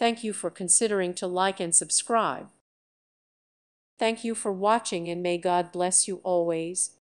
Thank you for considering to like and subscribe. Thank you for watching and may God bless you always.